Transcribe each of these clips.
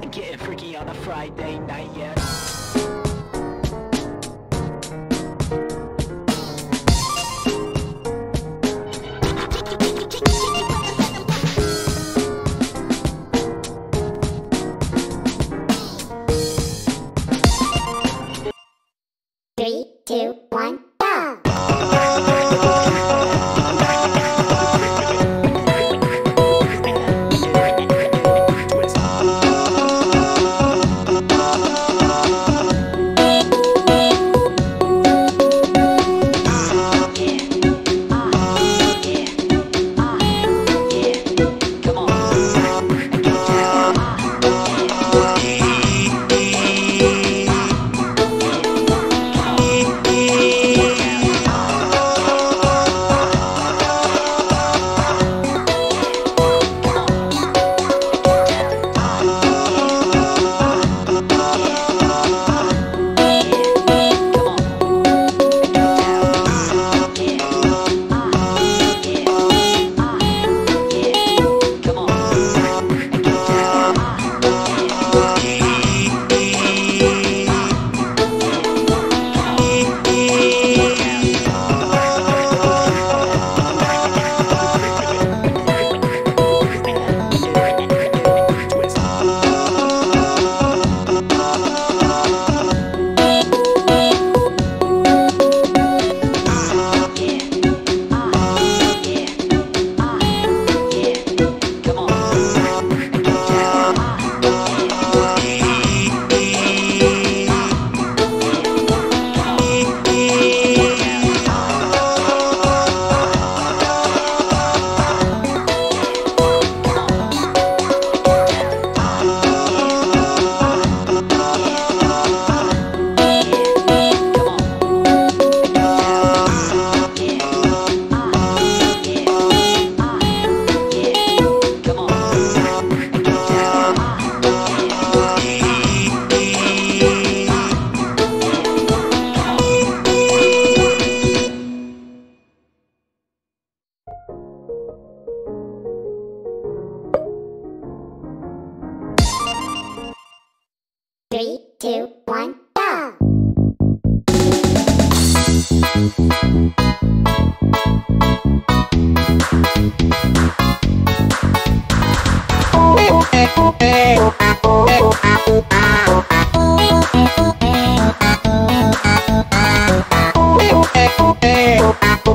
Getting freaky on a Friday night, yeah. Three, two, one, go!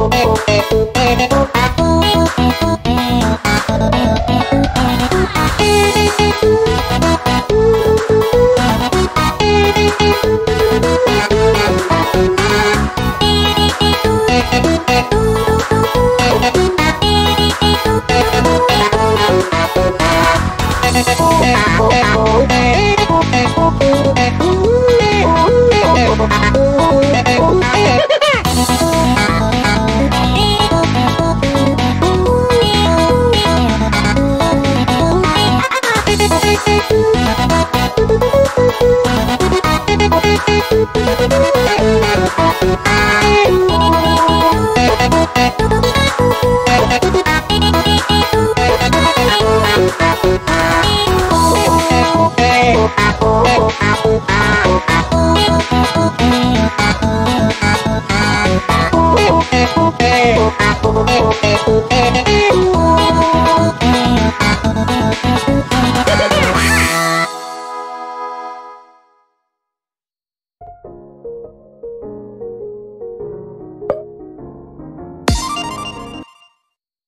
Oh,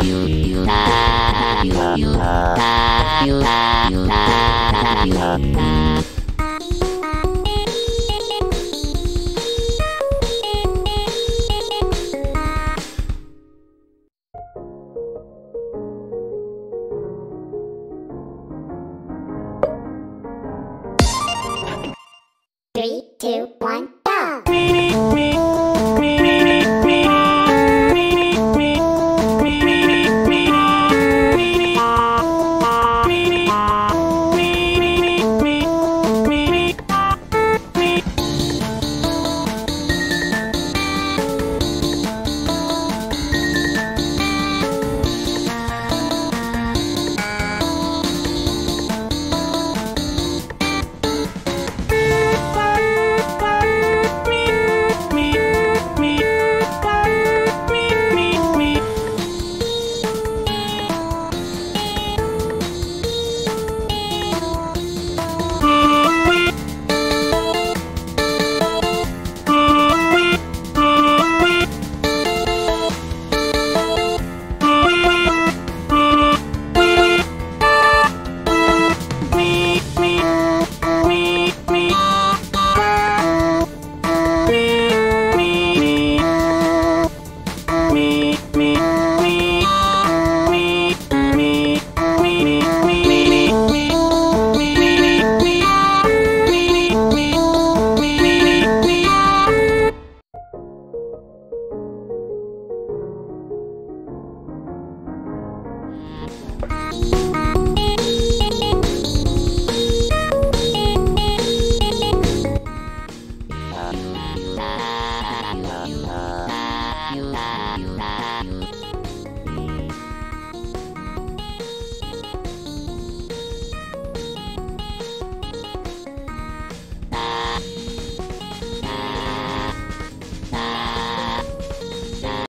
Three, two, one. Bye.